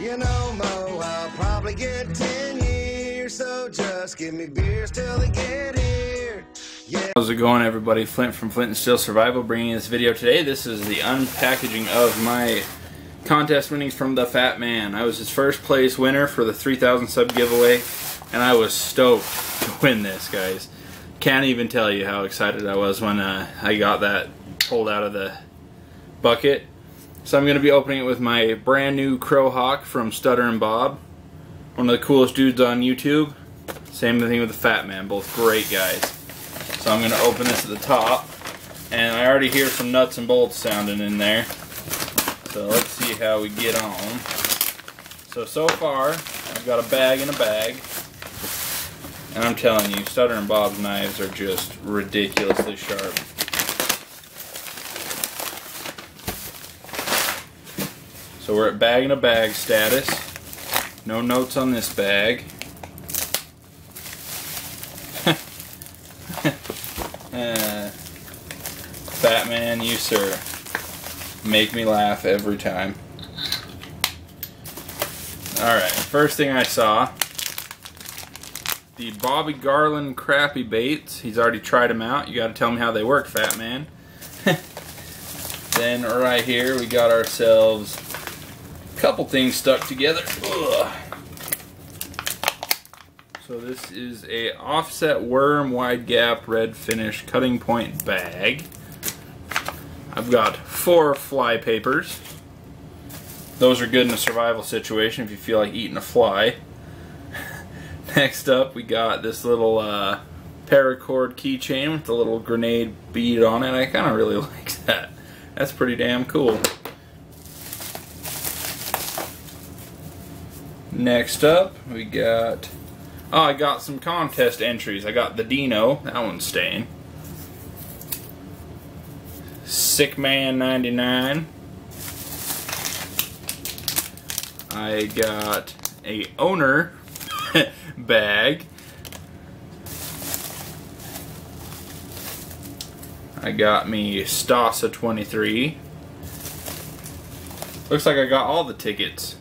You know, Mo, I'll probably get 10 years, so just give me beers till they get here. Yeah. How's it going everybody? Flint from Flint and Steel Survival bringing this video today. This is the unpackaging of my contest winnings from the Fat Man. I was his first place winner for the 3000 sub giveaway and I was stoked to win this guys. Can't even tell you how excited I was when uh, I got that pulled out of the bucket. So I'm going to be opening it with my brand new Crow Hawk from Stutter and Bob. One of the coolest dudes on YouTube. Same thing with the Fat Man, both great guys. So I'm going to open this at the top. And I already hear some nuts and bolts sounding in there. So let's see how we get on. So, so far, I've got a bag in a bag. And I'm telling you, Stutter and Bob's knives are just ridiculously sharp. So we're at bag in a bag status. No notes on this bag. uh, Batman, you sir, make me laugh every time. Alright, first thing I saw, the Bobby Garland crappie baits. He's already tried them out. You gotta tell me how they work, Fat Man. then right here we got ourselves couple things stuck together. Ugh. So this is a offset worm wide gap red finish cutting point bag. I've got four fly papers. Those are good in a survival situation if you feel like eating a fly. Next up we got this little uh, paracord keychain with a little grenade bead on it. I kind of really like that. That's pretty damn cool. Next up, we got... Oh, I got some contest entries. I got the Dino. That one's staying. Sick Man 99. I got a owner bag. I got me Stasa 23. Looks like I got all the tickets.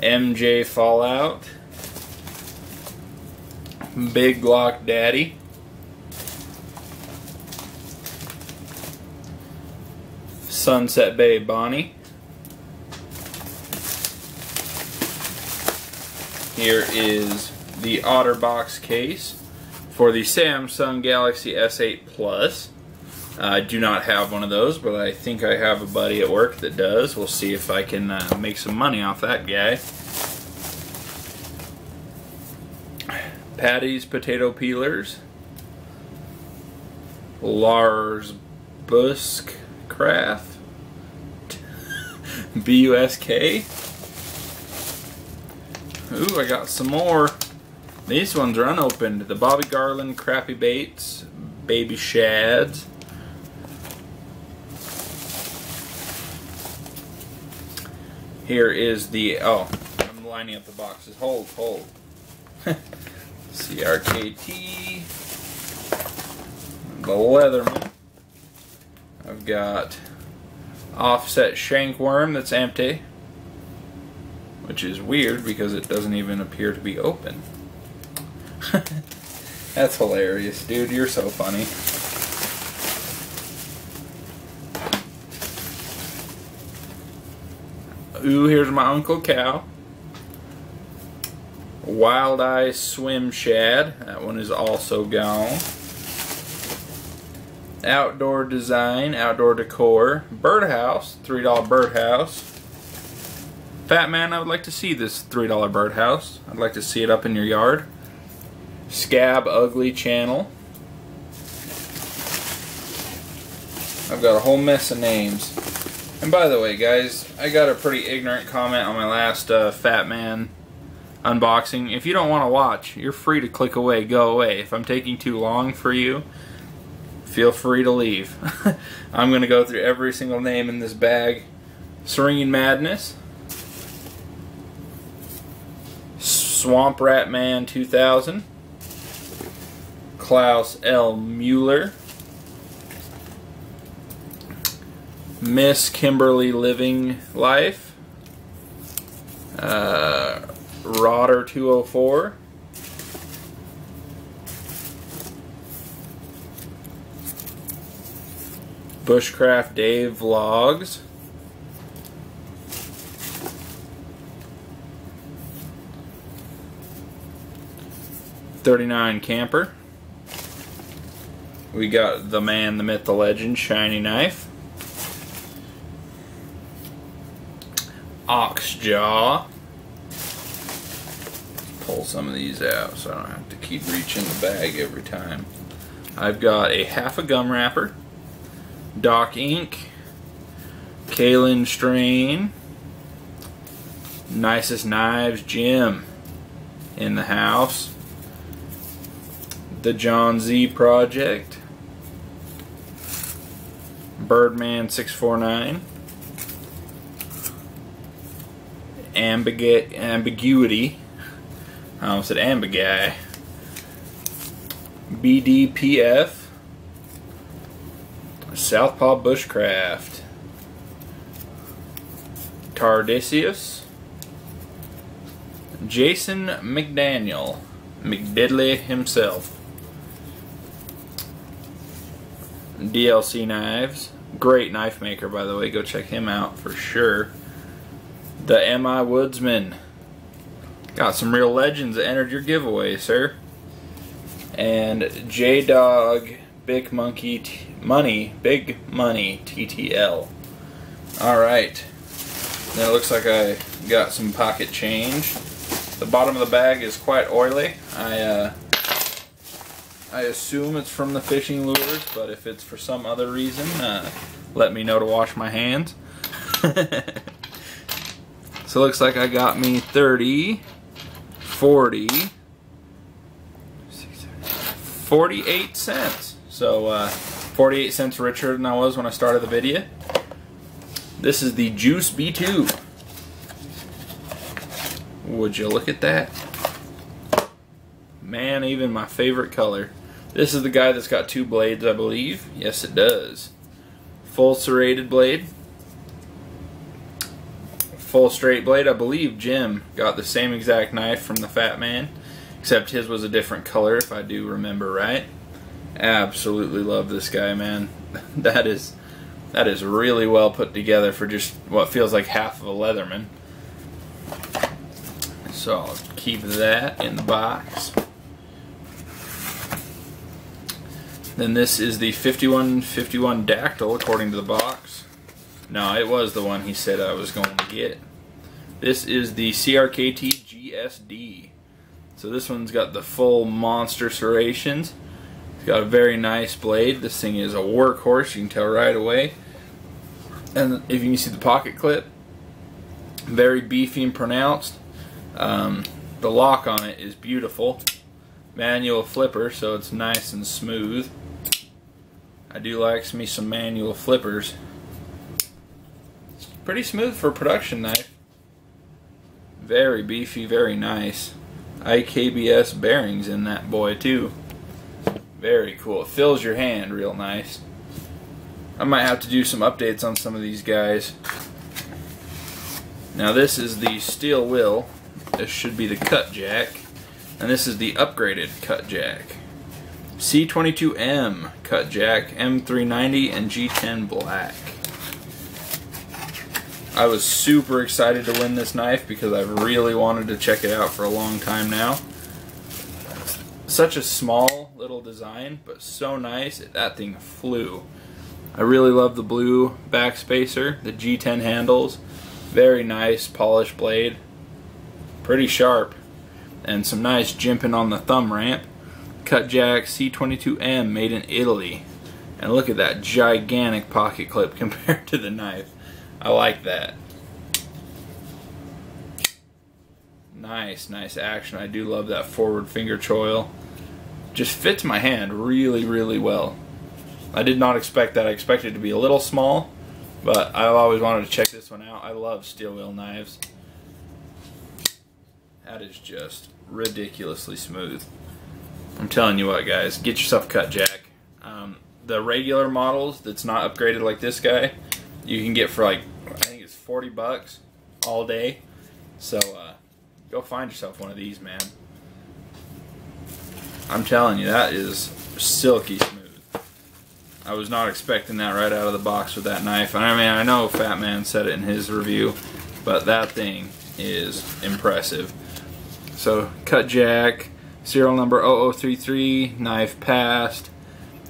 MJ Fallout, Big Glock Daddy, Sunset Bay Bonnie. Here is the OtterBox case for the Samsung Galaxy S8 Plus. I do not have one of those, but I think I have a buddy at work that does. We'll see if I can uh, make some money off that guy. Patty's Potato Peelers. Lars Busk Craft. B-U-S-K. Ooh, I got some more. These ones are unopened. The Bobby Garland Crappie Baits. Baby Shads. Here is the, oh, I'm lining up the boxes. Hold, hold. CRKT. The Leatherman. I've got offset shank worm that's empty. Which is weird because it doesn't even appear to be open. that's hilarious, dude. You're so funny. Ooh, here's my Uncle Cow. Wild Eye Swim Shad. That one is also gone. Outdoor Design, Outdoor Decor. Birdhouse, $3 birdhouse. Fat Man, I would like to see this $3 birdhouse. I'd like to see it up in your yard. Scab Ugly Channel. I've got a whole mess of names. And by the way, guys, I got a pretty ignorant comment on my last uh, Fat Man unboxing. If you don't want to watch, you're free to click away, go away. If I'm taking too long for you, feel free to leave. I'm going to go through every single name in this bag. Serene Madness. Swamp Rat Man 2000. Klaus L. Mueller. Miss Kimberly Living Life. Uh, Rodder 204. Bushcraft Dave Vlogs. Thirty-nine camper. We got the man, the myth, the legend, shiny knife. Oxjaw. Pull some of these out so I don't have to keep reaching the bag every time. I've got a half a gum wrapper. Doc Ink, Kalen Strain, Nicest Knives Jim in the house, The John Z Project, Birdman 649, Ambigu Ambiguity, I almost said Ambiguy, BDPF, Southpaw Bushcraft, Tardisius, Jason McDaniel, McDiddley himself, DLC Knives, great knife maker by the way, go check him out for sure. The MI Woodsman, got some real legends that entered your giveaway, sir. And J Dog Big Monkey T Money, Big Money TTL. All right. Now it looks like I got some pocket change. The bottom of the bag is quite oily. I uh, I assume it's from the fishing lures, but if it's for some other reason, uh, let me know to wash my hands. so it looks like I got me 30, 40, 48 cents. So uh, 48 cents richer than I was when I started the video. This is the Juice B2. Would you look at that? Man, even my favorite color. This is the guy that's got two blades, I believe. Yes, it does. Full serrated blade. Full straight blade. I believe Jim got the same exact knife from the Fat Man, except his was a different color, if I do remember right. Absolutely love this guy, man. That is that is really well put together for just what feels like half of a Leatherman. So I'll keep that in the box. Then this is the 5151 Dactyl according to the box. No, it was the one he said I was going to get. This is the CRKT GSD. So this one's got the full monster serrations. It's got a very nice blade. This thing is a workhorse. You can tell right away. And if you can see the pocket clip, very beefy and pronounced. Um, the lock on it is beautiful. Manual flipper, so it's nice and smooth. I do like me some manual flippers. It's pretty smooth for a production knife. Very beefy, very nice. IKBS bearings in that boy too. Very cool. It fills your hand real nice. I might have to do some updates on some of these guys. Now this is the Steel Will. This should be the Cutjack. And this is the upgraded Cutjack. C22M Cutjack, M390, and G10 black. I was super excited to win this knife because I've really wanted to check it out for a long time now. Such a small little design, but so nice. That thing flew. I really love the blue backspacer, the G10 handles. Very nice polished blade. Pretty sharp. And some nice jimping on the thumb ramp. Cutjack C22M made in Italy. And look at that gigantic pocket clip compared to the knife. I like that. Nice, nice action. I do love that forward finger choil just fits my hand really, really well. I did not expect that. I expected it to be a little small, but I've always wanted to check this one out. I love Steel Will knives. That is just ridiculously smooth. I'm telling you what, guys, get yourself Cutjack. Um, the regular models that's not upgraded like this guy, you can get for like, 40 bucks all day. So uh, go find yourself one of these, man. I'm telling you, that is silky smooth. I was not expecting that right out of the box with that knife. And I mean, I know Fat Man said it in his review, but that thing is impressive. So, Cutjack, serial number 0033, knife passed,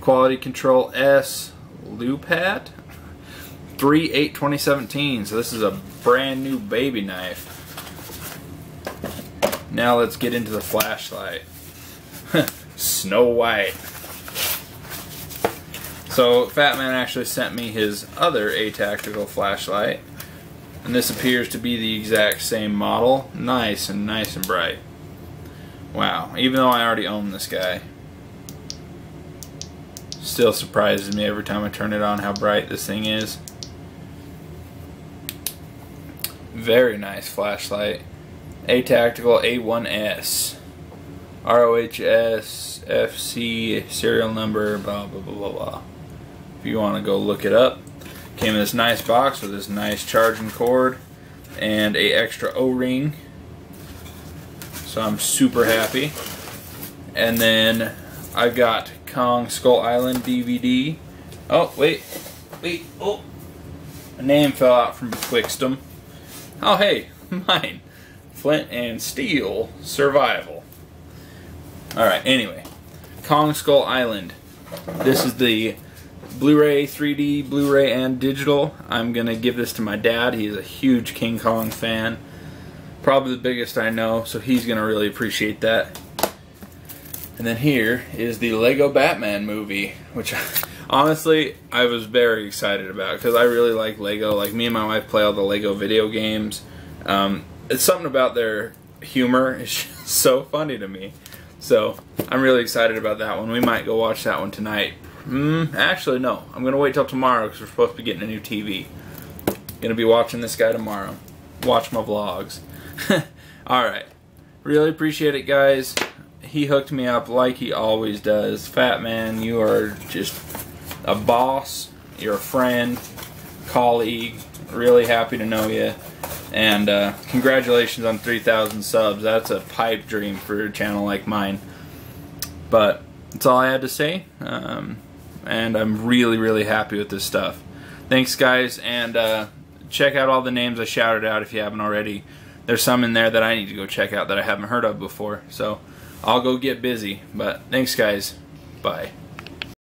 quality control S, Lupat, 3 8 2017. So, this is a brand new baby knife. Now, let's get into the flashlight. Snow White. So Fat Man actually sent me his other A-Tactical flashlight. And this appears to be the exact same model. Nice and nice and bright. Wow, even though I already own this guy. Still surprises me every time I turn it on how bright this thing is. Very nice flashlight. A-Tactical A1S. ROHS FC serial number blah blah blah blah blah if you want to go look it up. Came in this nice box with this nice charging cord and a extra O-ring. So I'm super happy. And then I've got Kong Skull Island DVD. Oh, wait. Wait. Oh. A name fell out from betwixt them. Oh, hey. Mine. Flint and Steel Survival. Alright, anyway. Kong Skull Island. This is the Blu-ray, 3D, Blu-ray, and digital. I'm going to give this to my dad. He's a huge King Kong fan. Probably the biggest I know, so he's going to really appreciate that. And then here is the Lego Batman movie, which honestly I was very excited about because I really like Lego. Like me and my wife play all the Lego video games. Um, it's something about their humor. It's so funny to me. So I'm really excited about that one. We might go watch that one tonight. Mm, actually, no. I'm going to wait till tomorrow because we're supposed to be getting a new TV. Going to be watching this guy tomorrow. Watch my vlogs. Alright. Really appreciate it, guys. He hooked me up like he always does. Fat man, you are just a boss. You're a friend, colleague. Really happy to know you. And uh, congratulations on 3,000 subs. That's a pipe dream for a channel like mine. But that's all I had to say. Um, and I'm really, really happy with this stuff. Thanks, guys, and uh, check out all the names I shouted out if you haven't already. There's some in there that I need to go check out that I haven't heard of before, so I'll go get busy. But thanks, guys. Bye.